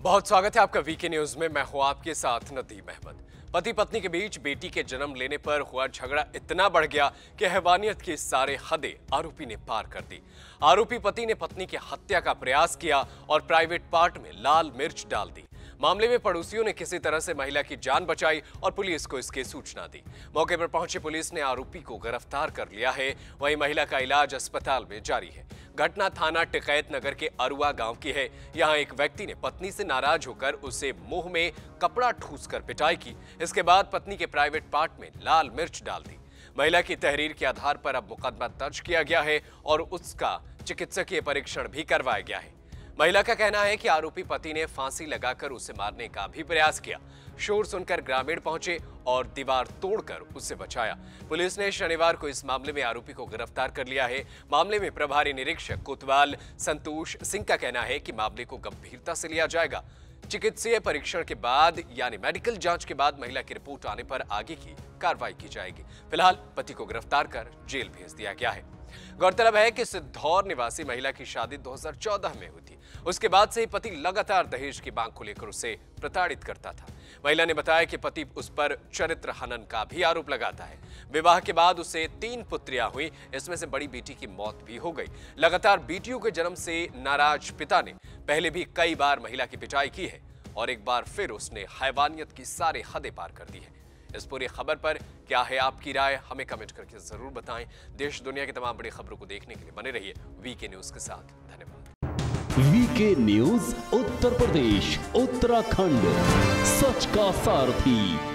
बहुत स्वागत है आपका वीके न्यूज़ में। मैं हूँ आपके साथ नदीम अहमद। पति पत्नी के बीच बेटी के जन्म लेने पर हुआ झगड़ा इतना बढ़ गया कि हैवानियत की सारे हदें आरोपी ने पार कर दी। आरोपी पति ने पत्नी की हत्या का प्रयास किया और प्राइवेट पार्ट में लाल मिर्च डाल दी। मामले में पड़ोसियों ने किसी तरह से महिला की जान बचाई और पुलिस को इसकी सूचना दी। मौके पर पहुँची पुलिस ने आरोपी को गिरफ़्तार कर लिया है। वहीं महिला का इलाज अस्पताल में जारी है। घटना थाना टिकैत नगर के अरुआ गाँव की है। यहाँ एक व्यक्ति ने पत्नी से नाराज़ होकर उसे मुँह में कपड़ा ठूस कर पिटाई की। इसके बाद पत्नी के प्राइवेट पार्ट में लाल मिर्च डाल दी। महिला की तहरीर के आधार पर अब मुकदमा दर्ज किया गया है और उसका चिकित्सकीय परीक्षण भी करवाया गया है। महिला का कहना है कि आरोपी पति ने फांसी लगाकर उसे मारने का भी प्रयास किया। शोर सुनकर ग्रामीण पहुँचे और दीवार तोड़कर उसे बचाया। पुलिस ने शनिवार को इस मामले में आरोपी को गिरफ़्तार कर लिया है। मामले में प्रभारी निरीक्षक कोतवाल संतोष सिंह का कहना है कि मामले को गंभीरता से लिया जाएगा। चिकित्सीय परीक्षण के बाद, यानी मेडिकल जाँच के बाद महिला की रिपोर्ट आने पर आगे की कार्रवाई की जाएगी। फ़िलहाल पति को गिरफ़्तार कर जेल भेज दिया गया है। गौरतलब है कि सिद्धौर निवासी महिला की शादी 2014 में हुई थी। उसके बाद से ही पति लगातार दहेज की मांग को लेकर उसे प्रताड़ित करता था। महिला ने बताया कि पति उस पर चरित्र हनन का भी आरोप लगाता है। विवाह के बाद उसे तीन पुत्रियाँ हुई। इसमें से बड़ी बेटी की मौत भी हो गई। लगातार बेटियों के जन्म से नाराज़ पिता ने पहले भी कई बार महिला की पिटाई की है और एक बार फिर उसने हैवानियत की सारे हदें पार कर दी है। इस पूरी खबर पर क्या है आपकी राय? हमें कमेंट करके ज़रूर बताएँ। देश दुनिया की तमाम बड़ी खबरों को देखने के लिए बने रहिए वीके न्यूज़ के साथ। धन्यवाद। VK news Uttar Pradesh, Uttarakhand. सच का सारथी।